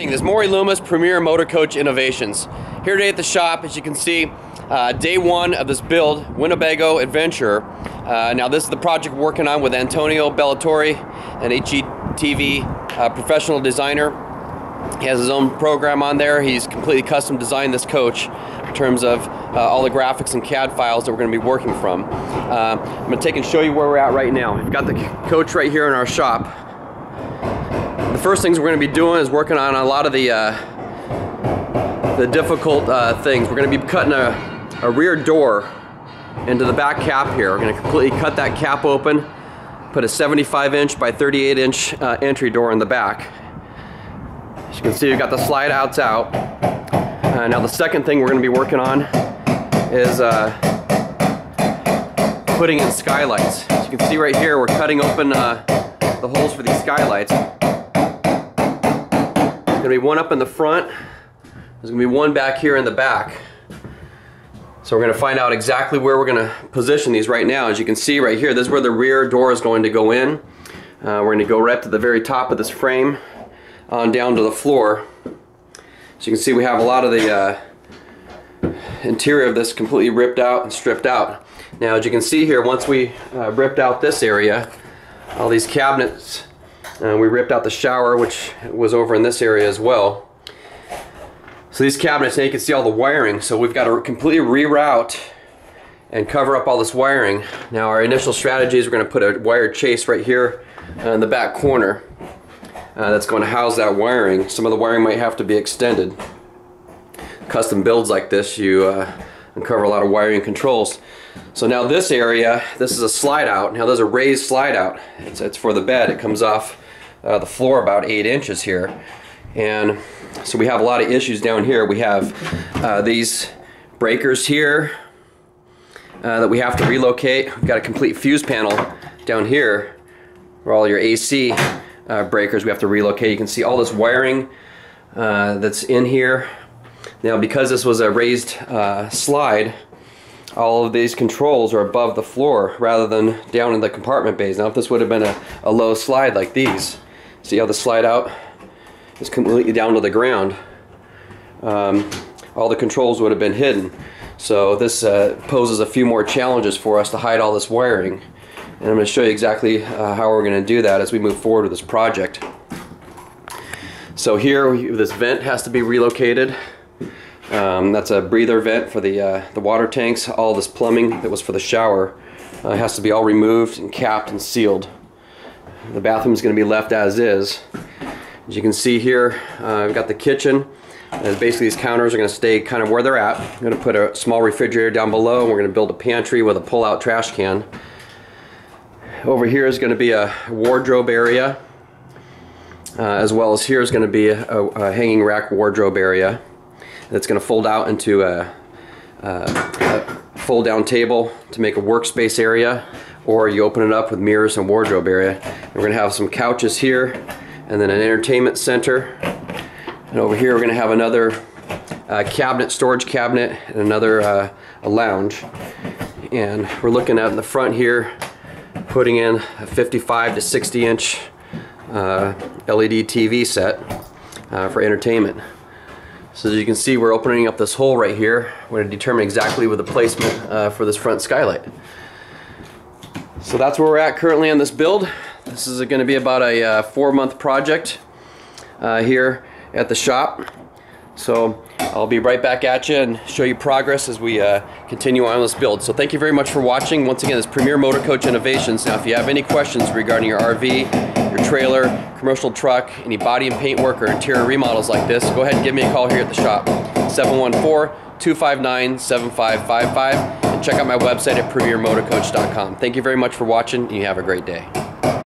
This is Maury Loomis, Premier Motor Coach Innovations. Here today at the shop, as you can see, uh, day one of this build, Winnebago Adventurer. Uh, now this is the project working on with Antonio Bellatore, an HGTV uh, professional designer. He has his own program on there. He's completely custom designed this coach in terms of uh, all the graphics and CAD files that we're going to be working from. Uh, I'm going to take and show you where we're at right now. We've got the coach right here in our shop first things we're going to be doing is working on a lot of the uh, the difficult uh, things. We're going to be cutting a, a rear door into the back cap here. We're going to completely cut that cap open, put a 75 inch by 38 inch uh, entry door in the back. As you can see, we've got the slide outs out. Uh, now the second thing we're going to be working on is uh, putting in skylights. As you can see right here, we're cutting open uh, the holes for these skylights gonna be one up in the front. There's gonna be one back here in the back. So we're gonna find out exactly where we're gonna position these right now. As you can see right here, this is where the rear door is going to go in. Uh, we're gonna go right to the very top of this frame on down to the floor. So you can see we have a lot of the uh, interior of this completely ripped out and stripped out. Now as you can see here, once we uh, ripped out this area, all these cabinets uh, we ripped out the shower, which was over in this area as well. So these cabinets, now you can see all the wiring. So we've got to completely reroute and cover up all this wiring. Now our initial strategy is we're going to put a wired chase right here in the back corner. Uh, that's going to house that wiring. Some of the wiring might have to be extended. Custom builds like this, you uh, uncover a lot of wiring controls. So now this area, this is a slide out. Now there's a raised slide out. It's, it's for the bed. It comes off uh, the floor about eight inches here. And so we have a lot of issues down here. We have uh, these breakers here uh, that we have to relocate. We've got a complete fuse panel down here where all your AC uh, breakers we have to relocate. You can see all this wiring uh, that's in here. Now because this was a raised uh, slide, all of these controls are above the floor rather than down in the compartment bays. Now if this would have been a, a low slide like these, See how the slide out is completely down to the ground. Um, all the controls would have been hidden. So this uh, poses a few more challenges for us to hide all this wiring. And I'm going to show you exactly uh, how we're going to do that as we move forward with this project. So here, this vent has to be relocated. Um, that's a breather vent for the, uh, the water tanks. All this plumbing that was for the shower uh, has to be all removed and capped and sealed. The bathroom is going to be left as is. As you can see here, uh, I've got the kitchen. And basically these counters are going to stay kind of where they're at. I'm going to put a small refrigerator down below and we're going to build a pantry with a pull-out trash can. Over here is going to be a wardrobe area. Uh, as well as here is going to be a, a, hanging rack wardrobe area. That's going to fold out into a, a, a fold down table to make a workspace area or you open it up with mirrors and wardrobe area. We're going to have some couches here and then an entertainment center. And over here we're going to have another uh, cabinet, storage cabinet, and another uh, a lounge. And we're looking at in the front here, putting in a 55 to 60 inch uh, LED TV set uh, for entertainment. So as you can see, we're opening up this hole right here. We're going to determine exactly with the placement uh, for this front skylight. So that's where we're at currently on this build. This is going to be about a uh, four month project uh, here at the shop. So I'll be right back at you and show you progress as we uh, continue on this build. So thank you very much for watching. Once again, this Premier Motor Coach Innovations. Now if you have any questions regarding your RV, your trailer, commercial truck, any body and paint work or interior remodels like this, go ahead and give me a call here at the shop. 714 259 7555 And check out my website at premiermotorcoach.com. Thank you very much for watching and you have a great day.